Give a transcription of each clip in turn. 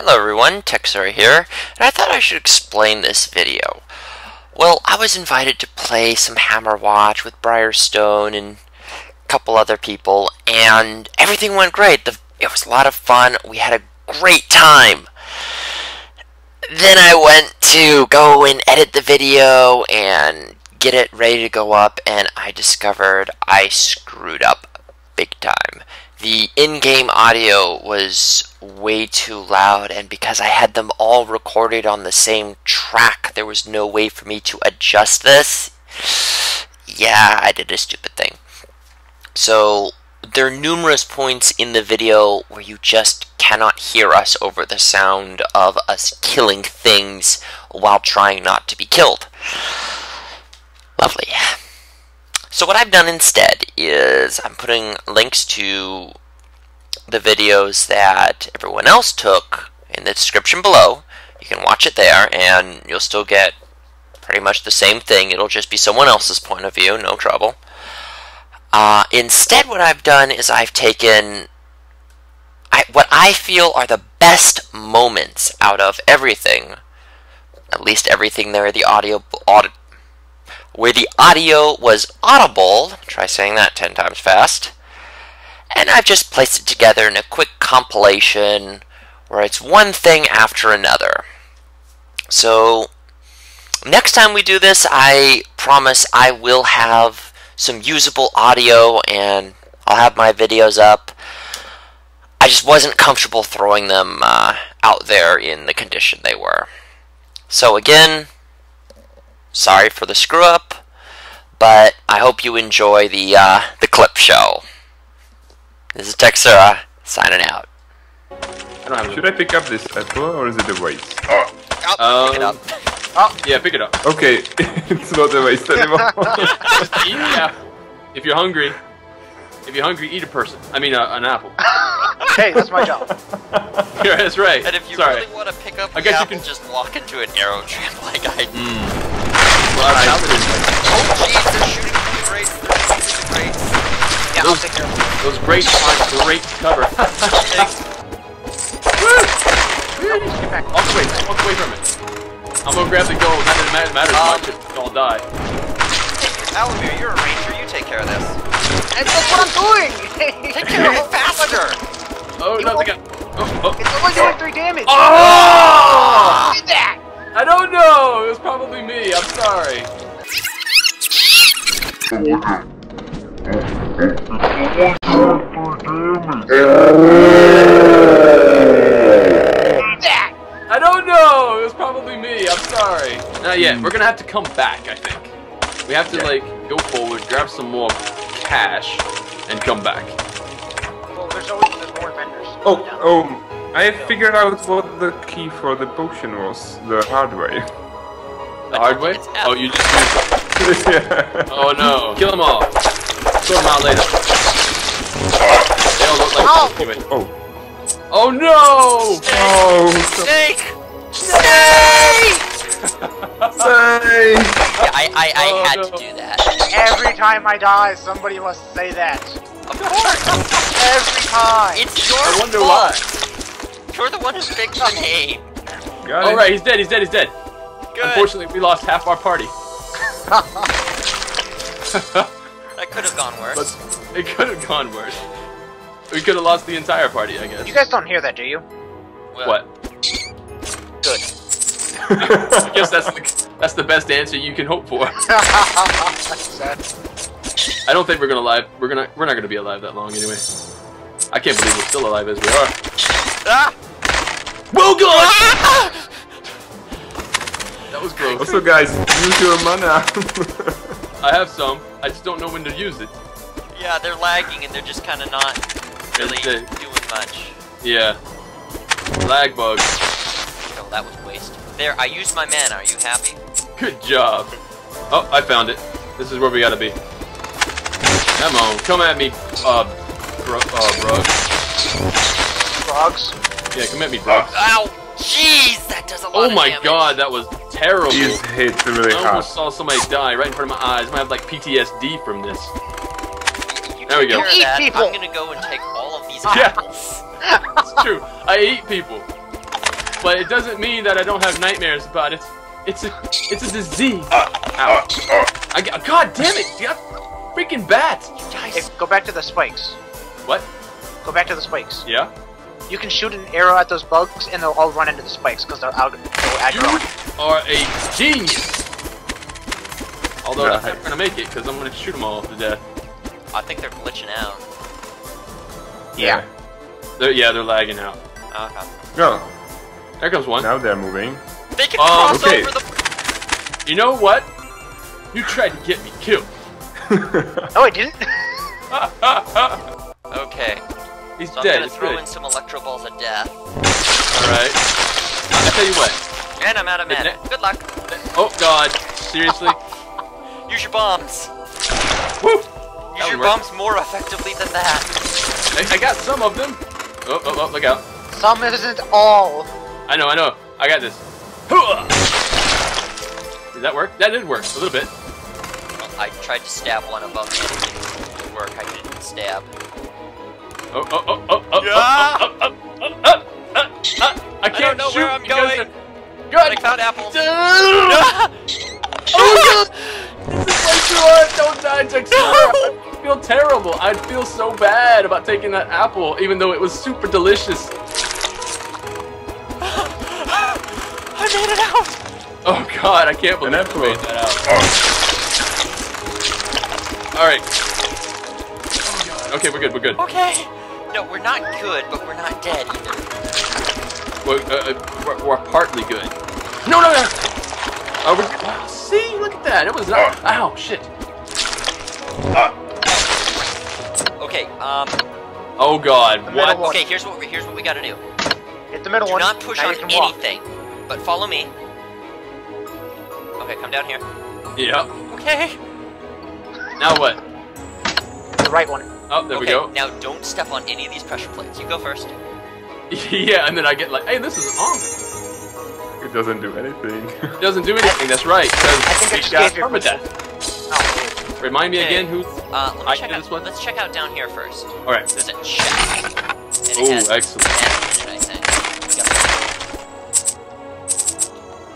Hello everyone, Teksura here, and I thought I should explain this video. Well, I was invited to play some Hammerwatch with Briarstone and a couple other people, and everything went great. The, it was a lot of fun. We had a great time. Then I went to go and edit the video and get it ready to go up, and I discovered I screwed up big time. The in-game audio was way too loud, and because I had them all recorded on the same track, there was no way for me to adjust this. Yeah, I did a stupid thing. So, there are numerous points in the video where you just cannot hear us over the sound of us killing things while trying not to be killed. So what I've done instead is I'm putting links to the videos that everyone else took in the description below. You can watch it there and you'll still get pretty much the same thing. It'll just be someone else's point of view, no trouble. Uh, instead, what I've done is I've taken I, what I feel are the best moments out of everything. At least everything there, the audio, audit, where the audio was audible. Try saying that 10 times fast. And I've just placed it together in a quick compilation where it's one thing after another. So, next time we do this, I promise I will have some usable audio and I'll have my videos up. I just wasn't comfortable throwing them uh, out there in the condition they were. So again, Sorry for the screw up, but I hope you enjoy the uh, the clip show. This is Teksura signing out. I Should I pick up this apple or is it a waste? Oh, um, pick it up. Oh, yeah, pick it up. Okay, it's not a waste anymore. Eat, yeah. If you're hungry, if you're hungry, eat a person. I mean, uh, an apple. hey, that's my job. yeah, that's right. And if you Sorry. really want to pick up I the guess you can- just walk into an arrow trap like I did. Well, that's how. Oh jeez, they're shooting from the grates. They're shooting from the grates. Yeah, I'll take care of it. Those great are great cover. Get back. walk away, walk away from it. I'm gonna grab the gold. Not that it matters, matters Um, much if all die. Alamir, you're a ranger. You take care of this. And that's what I'm doing! Take care of it faster. Oh, You not the guy. won't- Oh, oh. It's only doing three damage! Oh! Did that! I don't know. It was probably me. I'm sorry. Did! I don't know. It was probably me. I'm sorry. Not yet. We're gonna have to come back. I think. We have to like go forward, grab some more cash, and come back. Well, there's always there's more vendors. oh, oh, I figured out what the key for the potion was, the hard way. The hard way? Oh, you just used. yeah. Oh no! Kill them all. Sort them out later. They all look like. Oh! Anyway. Oh, Oh no! oh, Snake! Snake! say! Yeah, I, I, I Oh, had no. to do that. Every time I die, somebody must say that. Of course. Every time! It's your I wonder fault. You're the one who picked the name. Got it. right, he's dead. He's dead. He's dead. Good. Unfortunately, we lost half our party. That could have gone worse. But it could have gone worse. We could have lost the entire party, I guess. You guys don't hear that, do you? Well, What? Good. I guess that's the, that's the best answer you can hope for. I don't think we're gonna live. We're gonna we're not gonna be alive that long anyway. I can't believe we're still alive as we are. Ah! Well, God! That was gross. Also, guys, use your mana. I have some. I just don't know when to use it. Yeah, they're lagging and they're just kind of not really They- doing much. Yeah. Lag bug. No, that was waste. There, I used my mana. Are you happy? Good job. Oh, I found it. This is where we gotta be. Come on, come at me, uh, bro, uh, bro. Frogs. Yeah, come at me, bro. Ow! Jeez, that does a lot Oh of my damage. god, that was terrible. He's hit really I hard. almost saw somebody die right in front of my eyes. I might have like PTSD from this. There we go. care You eat that. people. I'm gonna go and take all of these Yeah. apples. It's true. I eat people. but it doesn't mean that I don't have nightmares about it. It's a, it's a disease. Uh, Ow. Uh, uh. I got, God damn it! You got freaking bats. Hey, go back to the spikes. What? Go back to the spikes. Yeah. You can shoot an arrow at those bugs, and they'll all run into the spikes because they're out. They'll aggro you. Are a genius. Although that's Right. not gonna make it because I'm gonna shoot them all to death. I think they're glitching out. Yeah. They're, yeah, they're lagging out. Oh, okay. No, There comes one. now they're moving. They can Oh, cross okay. over the. You know what? You tried to get me killed. No, oh, I didn't. Okay. He's So I'm dead. gonna It's throw good. in some electro balls of death. All right. I tell you what. And I'm out of mana. Good luck. Oh God. Seriously? Use your bombs. Woo! Use That your work. bombs more effectively than that. I, I got some of them. Oh, oh, oh, look out. Some isn't all. I know, I know. I got this. Hooah! Did that work? That did work a little bit. Well, I tried to stab one of them. it didn't work. I didn't stab. Oh, oh, oh, oh, oh, Yeah. oh, oh, oh, oh, oh, oh, oh. I can't know shoot where I'm going. they're- God. I found apples. oh God! This is way too hard. Don't die, Teksura. I feel terrible. I'd feel so bad about taking that apple, even though it was super delicious. I made it out. Oh God, I can't believe An I apple. made that out. All right. Okay, we're good. We're good. Okay. No, we're not good, but we're not dead either. We're, uh, uh, we're, we're partly good. No, no, no. Oh, we're, wow, see, look at that. It was not. Ow, shit. Okay. Um. Oh God, The what? Okay. Here's what we, here's what we gotta do. Hit the middle Do one. Do not push now on you can walk. anything, but follow me. Okay, come down here. Yeah. Okay. Now what? The right one. Oh, there we okay. go. Now don't step on any of these pressure plates. You go first. yeah, and then I get like, hey, this is on. It doesn't do anything. It doesn't do anything. That's right. I think I Because we just got gave permadeath. Oh, Remind me Okay. again who. Uh, let me I check out. this one? Let's check out down here first. All right. There's a chest. And it Oh, excellent. mana I think.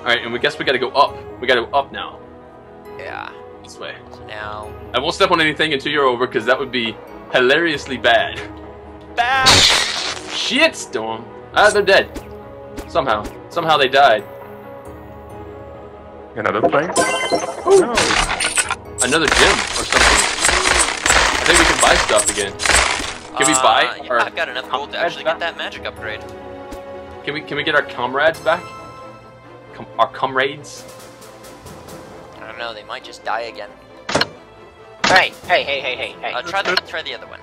All right, and we guess we got to go up. We got to go up now. Yeah. This way. So now. I won't step on anything until you're over, because that would be hilariously bad. Bad. Shit, Storm. Ah, they're dead. Somehow. Somehow they died. Another plank? No. Another gym or something. I think we can buy stuff again. Can we Uh, buy Yeah, our I've got enough gold to actually back? get that magic upgrade. Can we can we get our comrades back? Com- our comrades? I don't know. They might just die again. Hey, hey, hey, hey, hey, hey. Uh, try the try the other one.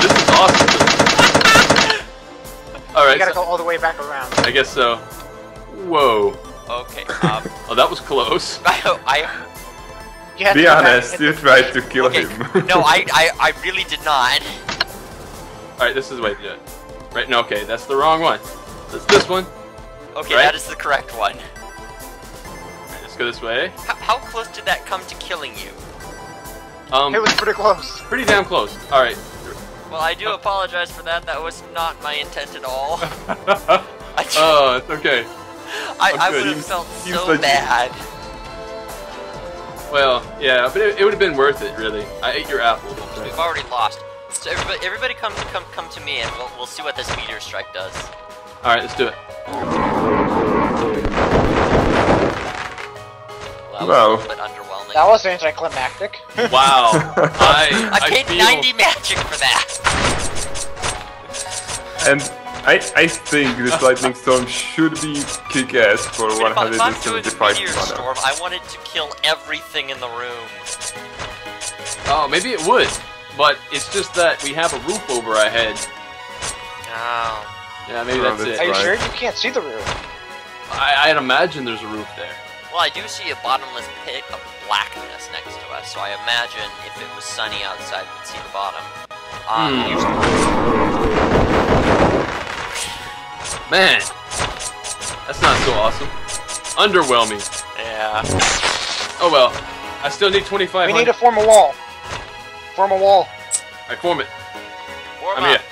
This is awesome. All you gotta so- go all the way back around. I guess so. Whoa. Okay. Um. Oh, that was close. I. I You Be to go back honest, you tried to kill okay. him. no, I, I I really did not. All right, this is the way to do it. Right? No, okay, that's the wrong one. That's this one. Okay, Right? that is the correct one. All right, let's go this way. How, how close did that come to killing you? Um, It was pretty close. pretty damn close. All right. Well, I do apologize for that. That was not my intent at all. I, oh, it's okay. I, I'm I good. would have felt seems so like you- bad. Well, yeah, but it, it would have been worth it, really. I ate your apple. We've already lost. So everybody, everybody come come come to me, and we'll we'll see what this meteor strike does. All right, let's do it. That was Well. a little bit underwhelming. That was anticlimactic. Wow. I I I paid feel 90 magic for that. and I, I think this lightning storm should be kick-ass for I mean, if, I- if I'm doing 175 mana. storm, I wanted to kill everything in the room. Oh, maybe it would, but it's just that we have a roof over our head. Oh. Yeah, maybe Oh, that's that's it. Are you Right. sure? You can't see the roof. I, I'd imagine there's a roof there. Well, I do see a bottomless pit of blackness next to us, so I imagine if it was sunny outside, we'd see the bottom. Um, Hmm. Man, that's not so awesome. Underwhelming. yeah. Oh well. I still need 25. We need to form a wall. Form a wall. I form it. Warm I'm up. here.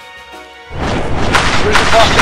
boss in here